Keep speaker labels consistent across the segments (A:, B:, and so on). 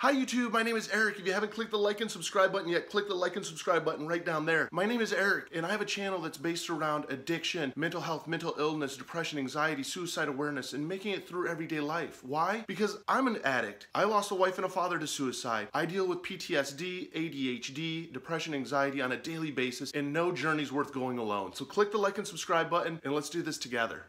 A: Hi YouTube, my name is Eric. If you haven't clicked the like and subscribe button yet, click the like and subscribe button right down there. My name is Eric, and I have a channel that's based around addiction, mental health, mental illness, depression, anxiety, suicide awareness, and making it through everyday life. Why? Because I'm an addict. I lost a wife and a father to suicide. I deal with PTSD, ADHD, depression, anxiety on a daily basis, and no journey's worth going alone. So click the like and subscribe button, and let's do this together.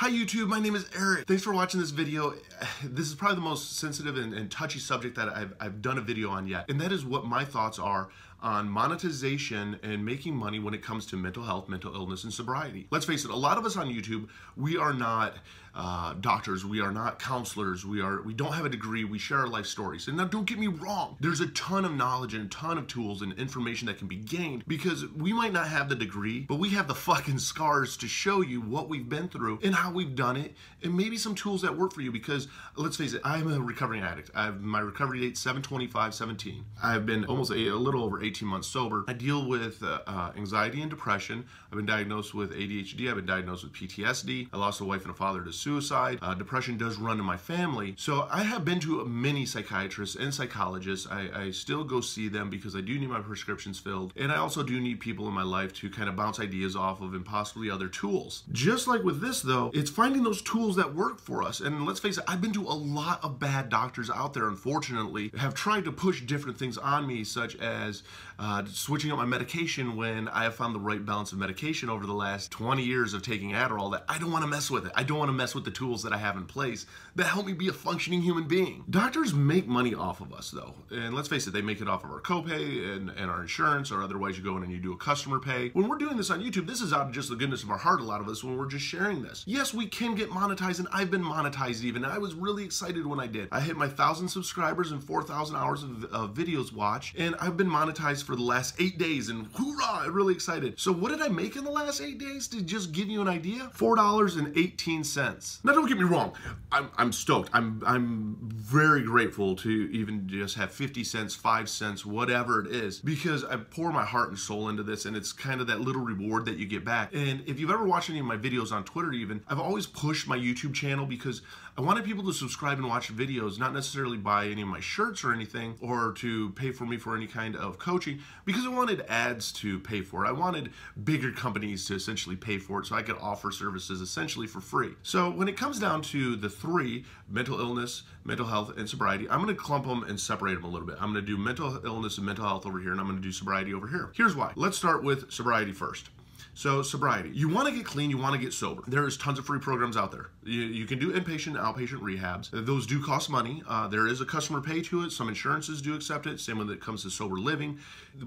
A: Hi YouTube, my name is Eric. Thanks for watching this video. This is probably the most sensitive and, and, touchy subject that I've, I've done a video on yet. And that is what my thoughts are on monetization and making money when it comes to mental health, mental illness, and sobriety. Let's face it, a lot of us on YouTube, we are not uh, doctors, we are not counselors, we are we don't have a degree, we share our life stories. And now don't get me wrong, there's a ton of knowledge and a ton of tools and information that can be gained because we might not have the degree, but we have the fucking scars to show you what we've been through and how we've done it and maybe some tools that work for you because let's face it, I'm a recovering addict. I have my recovery date 725 17. I've been almost a, a little over 18 months sober. I deal with uh, uh, anxiety and depression. I've been diagnosed with ADHD. I've been diagnosed with PTSD. I lost a wife and a father to suicide. Uh, depression does run in my family. So I have been to many psychiatrists and psychologists. I, I still go see them because I do need my prescriptions filled. And I also do need people in my life to kind of bounce ideas off of and possibly other tools. Just like with this though, it's finding those tools that work for us. And let's face it, I've been to a lot of bad doctors out there, unfortunately, have tried to push different things on me, such as uh, switching up my medication when I have found the right balance of medication over the last 20 years of taking Adderall that I don't want to mess with it. I don't want to mess with the tools that I have in place that help me be a functioning human being. Doctors make money off of us though. And let's face it, they make it off of our copay and, and our insurance or otherwise you go in and you do a customer pay. When we're doing this on YouTube, this is out of just the goodness of our heart, a lot of us, when we're just sharing this. Yes, we can get monetized and I've been monetized even. I was really excited when I did. I hit my 1,000 subscribers and 4,000 hours of, of videos watched and I've been monetized for the last eight days and hoorah, I'm really excited. So what did I make in the last eight days to just give you an idea? $4.18. Now don't get me wrong, I'm, I'm stoked. I'm, I'm very grateful to even just have 50 cents, five cents, whatever it is, because I pour my heart and soul into this and it's kind of that little reward that you get back. And if you've ever watched any of my videos on Twitter even, I've always pushed my YouTube channel because I wanted people to subscribe and watch videos, not necessarily buy any of my shirts or anything, or to pay for me for any kind of coaching, because I wanted ads to pay for it. I wanted bigger companies to essentially pay for it so I could offer services essentially for free. So when it comes down to the three, mental illness, mental health, and sobriety, I'm gonna clump them and separate them a little bit. I'm gonna do mental illness and mental health over here, and I'm gonna do sobriety over here. Here's why. Let's start with sobriety first. So sobriety, you want to get clean, you want to get sober. There's tons of free programs out there. You, you can do inpatient, outpatient rehabs. Those do cost money. Uh, there is a customer pay to it. Some insurances do accept it. Same when it comes to sober living.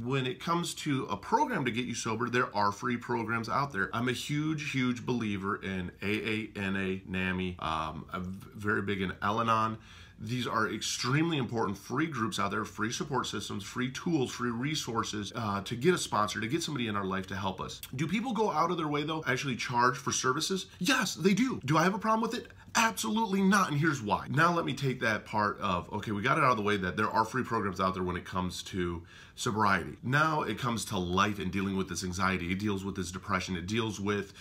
A: When it comes to a program to get you sober, there are free programs out there. I'm a huge, huge believer in AA, NA, NAMI. Um, I'm very big in Al-Anon. These are extremely important free groups out there, free support systems, free tools, free resources uh, to get a sponsor, to get somebody in our life to help us. Do people go out of their way though, actually charge for services? Yes, they do. Do I have a problem with it? Absolutely not, and here's why. Now let me take that part of, okay, we got it out of the way that there are free programs out there when it comes to sobriety. Now it comes to life and dealing with this anxiety. It deals with this depression. It deals with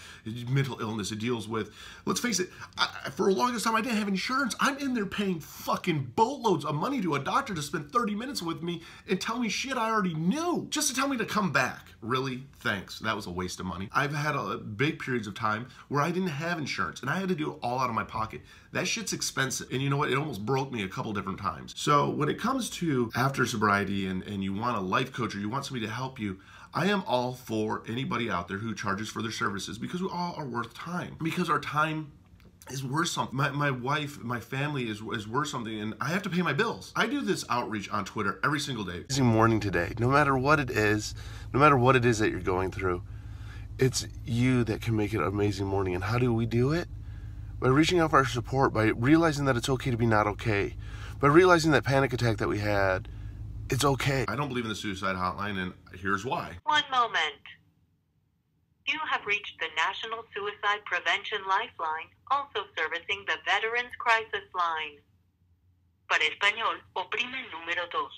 A: mental illness. It deals with, let's face it, I, for the longest time I didn't have insurance. I'm in there paying fucking boatloads of money to a doctor to spend 30 minutes with me and tell me shit I already knew just to tell me to come back. Really? Thanks. That was a waste of money. I've had a big periods of time where I didn't have insurance and I had to do it all out of my pocket. That shit's expensive. And you know what? It almost broke me a couple different times. So when it comes to after sobriety and, and you want a life coach or you want somebody to help you, I am all for anybody out there who charges for their services because we all are worth time. Because our time is worth something. My, my wife, my family is, is worth something, and I have to pay my bills. I do this outreach on Twitter every single day.
B: Amazing morning today. No matter what it is, no matter what it is that you're going through, it's you that can make it an amazing morning. And how do we do it? By reaching out for our support, by realizing that it's okay to be not okay, by realizing that panic attack that we had it's okay.
A: I don't believe in the suicide hotline, and here's why.
C: One moment. You have reached the National Suicide Prevention Lifeline, also servicing the Veterans Crisis Line. Para español, oprime el número dos.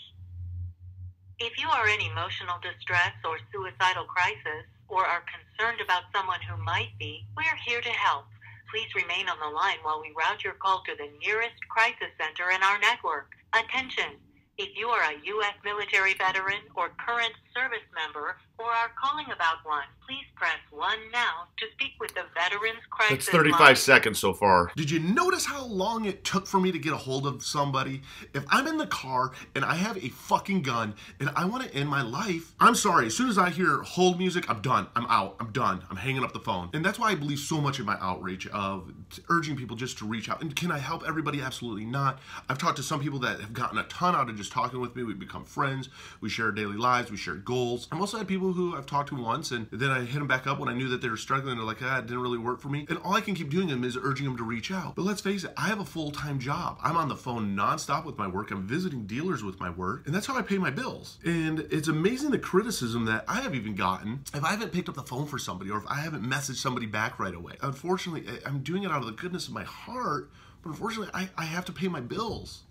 C: If you are in emotional distress or suicidal crisis, or are concerned about someone who might be, we're here to help. Please remain on the line while we route your call to the nearest crisis center in our network. Attention! If you are a U.S. military veteran or current service member or are calling about one, please press 1 now to speak with the Veterans Crisis
A: That's 35
C: Line.
A: seconds so far. Did you notice how long it took for me to get a hold of somebody? If I'm in the car and I have a fucking gun and I want to end my life, I'm sorry. As soon as I hear hold music, I'm done. I'm out. I'm done. I'm hanging up the phone. And that's why I believe so much in my outreach of urging people just to reach out. And can I help everybody? Absolutely not. I've talked to some people that have gotten a ton out of just talking with me. We've become friends. We share daily lives. We share goals. I've also had people who I've talked to once and then I hit them back up when I knew that they were struggling. They're like, ah, it didn't really work for me. And all I can keep doing them is urging them to reach out. But let's face it, I have a full time job. I'm on the phone nonstop with my work. I'm visiting dealers with my work. And that's how I pay my bills. And it's amazing the criticism that I have even gotten if I haven't picked up the phone for somebody or if I haven't messaged somebody back right away. Unfortunately, I'm doing it out of the goodness of my heart. But unfortunately, I, I have to pay my bills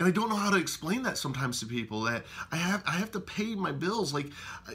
A: and I don't know how to explain that sometimes to people that I have I have to pay my bills. Like I,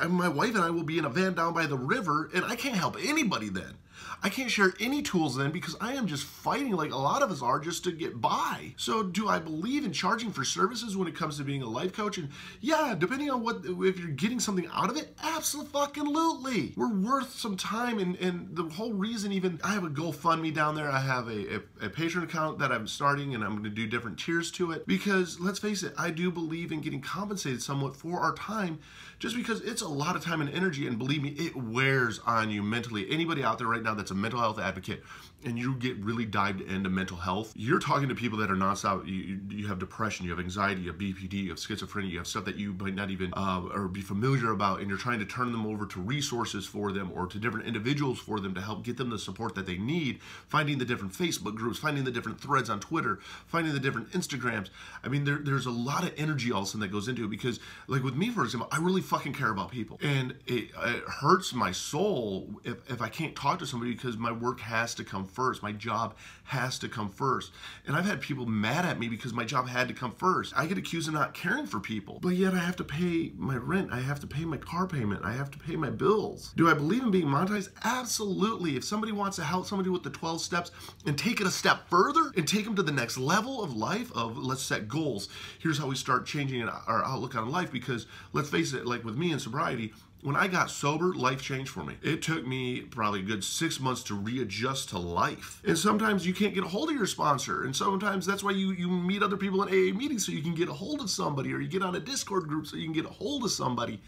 A: I, my wife and I will be in a van down by the river, and I can't help anybody then. I can't share any tools then because I am just fighting like a lot of us are just to get by. So do I believe in charging for services when it comes to being a life coach? And yeah, depending on what if you're getting something out of it, absolutely. We're worth some time and, and the whole reason even I have a GoFundMe down there. I have a, a, a Patreon account that I'm starting and I'm gonna do different tiers to it because let's face it, I do believe in getting compensated somewhat for our time just because it's a lot of time and energy and believe me, it wears on you mentally. Anybody out there right now that's a mental health advocate and you get really dived into mental health, you're talking to people that are nonstop. You, you- have depression, you have anxiety, you have BPD, you have schizophrenia, you have stuff that you might not even uh, or be familiar about, and you're trying to turn them over to resources for them or to different individuals for them to help get them the support that they need. Finding the different Facebook groups, finding the different threads on Twitter, finding the different Instagrams. I mean, there, there's a lot of energy all of a sudden that goes into it because, like with me, for example, I really fucking care about people, and it, it hurts my soul if, if I can't talk to somebody because my work has to come first. My job has to come first. And I've had people mad at me because my job had to come first. I get accused of not caring for people, but yet I have to pay my rent. I have to pay my car payment. I have to pay my bills. Do I believe in being monetized? Absolutely. If somebody wants to help somebody with the 12 steps and take it a step further and take them to the next level of life of let's set goals. Here's how we start changing our outlook on life because let's face it, like with me in sobriety, when I got sober, life changed for me. It took me probably a good six months to readjust to life. And sometimes you can't get a hold of your sponsor. And sometimes that's why you, you meet other people in AA meetings so you can get a hold of somebody, or you get on a Discord group so you can get a hold of somebody.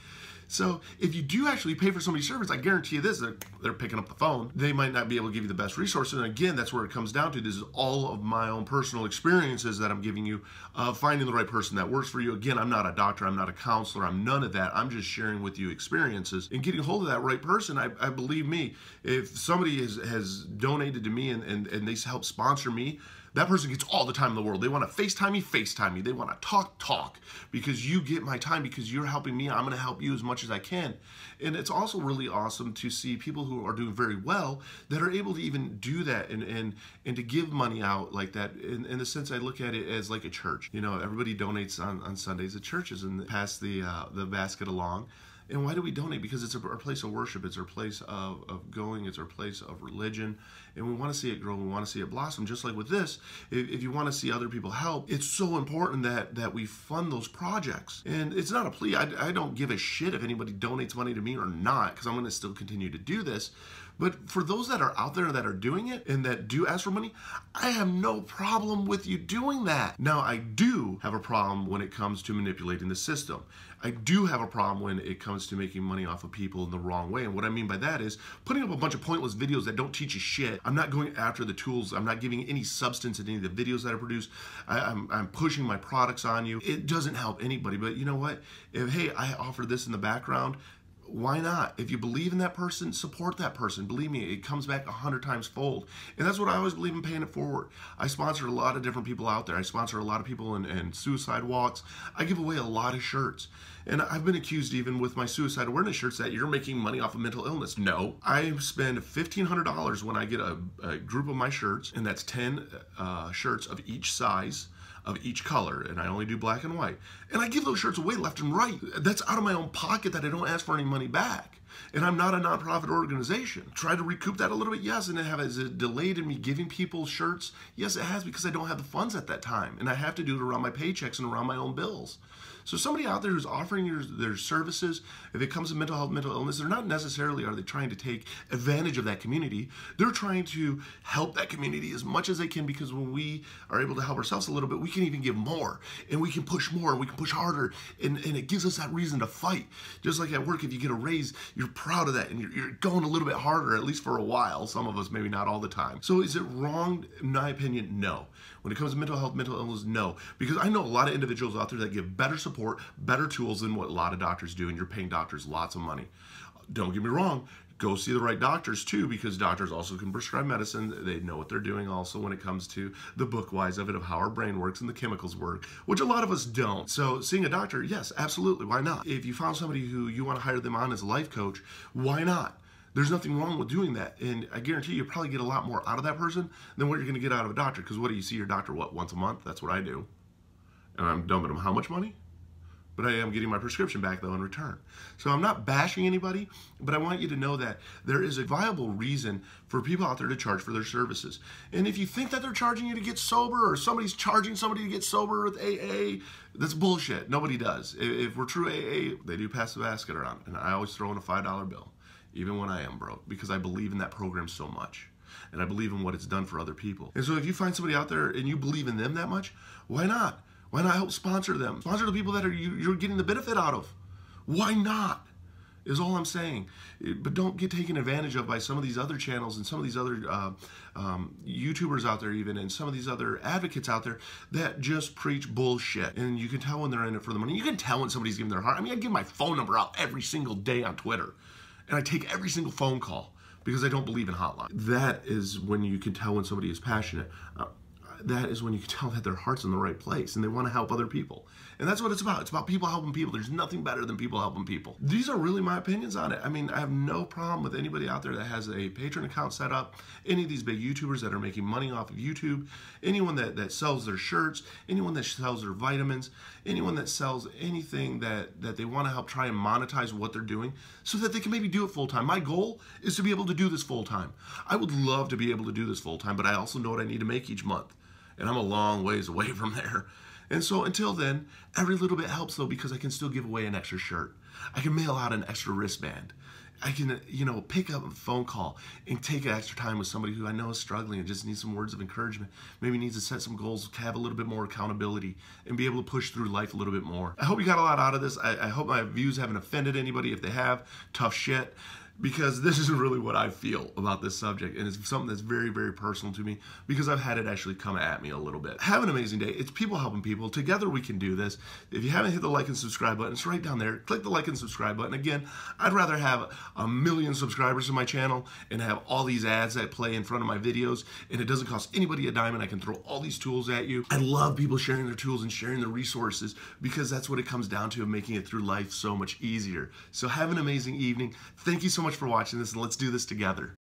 A: So if you do actually pay for somebody's service, I guarantee you this, they're, they're picking up the phone. They might not be able to give you the best resources. And again, that's where it comes down to. This is all of my own personal experiences that I'm giving you of finding the right person that works for you. Again, I'm not a doctor, I'm not a counselor, I'm none of that. I'm just sharing with you experiences and getting hold of that right person. I, I believe me, if somebody has, has donated to me and, and, and they help sponsor me, that person gets all the time in the world. They want to FaceTime me, FaceTime me. They want to talk, talk because you get my time because you're helping me. I'm going to help you as much as I can. And it's also really awesome to see people who are doing very well that are able to even do that and and and to give money out like that. In, in the sense, I look at it as like a church. You know, everybody donates on, on Sundays at churches and pass the uh, the basket along. And why do we donate? Because it's our place of worship. It's our place of, of going. It's our place of religion. And we want to see it grow. We want to see it blossom. Just like with this, if, if you want to see other people help, it's so important that that we fund those projects. And it's not a plea. I, I don't give a shit if anybody donates money to me or not, because I'm going to still continue to do this. But for those that are out there that are doing it and that do ask for money, I have no problem with you doing that. Now, I do have a problem when it comes to manipulating the system. I do have a problem when it comes to making money off of people in the wrong way. And what I mean by that is putting up a bunch of pointless videos that don't teach you shit. I'm not going after the tools. I'm not giving any substance in any of the videos that I produce. I, I'm, I'm pushing my products on you. It doesn't help anybody. But you know what? If, hey, I offer this in the background, why not? If you believe in that person, support that person. Believe me, it comes back a hundred times fold. And that's what I always believe in paying it forward. I sponsor a lot of different people out there. I sponsor a lot of people in, in suicide walks. I give away a lot of shirts. And I've been accused even with my suicide awareness shirts that you're making money off of mental illness. No, I spend $1,500 when I get a, a group of my shirts, and that's 10 uh, shirts of each size of each color, and I only do black and white. And I give those shirts away left and right. That's out of my own pocket that I don't ask for any money back. And I'm not a nonprofit organization. Try to recoup that a little bit, yes. And have it delayed in me giving people shirts? Yes, it has because I don't have the funds at that time. And I have to do it around my paychecks and around my own bills. So somebody out there who's offering your, their services, if it comes to mental health, mental illness, they're not necessarily are they trying to take advantage of that community. They're trying to help that community as much as they can because when we are able to help ourselves a little bit, we can even give more and we can push more and we can push harder and, and it gives us that reason to fight. Just like at work, if you get a raise, you're proud of that and you're, you're going a little bit harder, at least for a while. Some of us, maybe not all the time. So is it wrong? In my opinion, no. When it comes to mental health, mental illness, no. Because I know a lot of individuals out there that give better support, better tools than what a lot of doctors do, and you're paying doctors lots of money. Don't get me wrong, go see the right doctors too because doctors also can prescribe medicine they know what they're doing also when it comes to the book wise of it of how our brain works and the chemicals work which a lot of us don't so seeing a doctor yes absolutely why not if you found somebody who you want to hire them on as a life coach why not there's nothing wrong with doing that. And I guarantee you, probably get a lot more out of that person than what you're going to get out of a doctor. Because what do you see your doctor, what, once a month? That's what I do. And I'm dumping them how much money? But I am getting my prescription back, though, in return. So I'm not bashing anybody, but I want you to know that there is a viable reason for people out there to charge for their services. And if you think that they're charging you to get sober or somebody's charging somebody to get sober with AA, that's bullshit. Nobody does. If we're true AA, they do pass the basket around. And I always throw in a $5 bill even when I am broke, because I believe in that program so much. And I believe in what it's done for other people. And so if you find somebody out there and you believe in them that much, why not? Why not help sponsor them? Sponsor the people that are you, you're getting the benefit out of. Why not? Is all I'm saying. But don't get taken advantage of by some of these other channels and some of these other uh, um, YouTubers out there, even, and some of these other advocates out there that just preach bullshit. And you can tell when they're in it for the money. You can tell when somebody's giving their heart. I mean, I give my phone number out every single day on Twitter and I take every single phone call because I don't believe in hotline. That is when you can tell when somebody is passionate. Uh, that is when you can tell that their heart's in the right place and they want to help other people. And that's what it's about. It's about people helping people. There's nothing better than people helping people. These are really my opinions on it. I mean, I have no problem with anybody out there that has a Patreon account set up, any of these big YouTubers that are making money off of YouTube, anyone that, that sells their shirts, anyone that sells their vitamins, anyone that sells anything that, that they want to help try and monetize what they're doing so that they can maybe do it full time. My goal is to be able to do this full time. I would love to be able to do this full time, but I also know what I need to make each month and I'm a long ways away from there. And so until then, every little bit helps though because I can still give away an extra shirt. I can mail out an extra wristband. I can, you know, pick up a phone call and take an extra time with somebody who I know is struggling and just needs some words of encouragement. Maybe needs to set some goals, have a little bit more accountability, and be able to push through life a little bit more. I hope you got a lot out of this. I, I hope my views haven't offended anybody. If they have, tough shit because this is really what I feel about this subject, and it's something that's very, very personal to me because I've had it actually come at me a little bit. Have an amazing day. It's people helping people. Together we can do this. If you haven't hit the like and subscribe button, it's right down there. Click the like and subscribe button. Again, I'd rather have a million subscribers to my channel and have all these ads that play in front of my videos, and it doesn't cost anybody a dime, and I can throw all these tools at you. I love people sharing their tools and sharing their resources because that's what it comes down to making it through life so much easier. So have an amazing evening. Thank you so much for watching this, and let's do this together.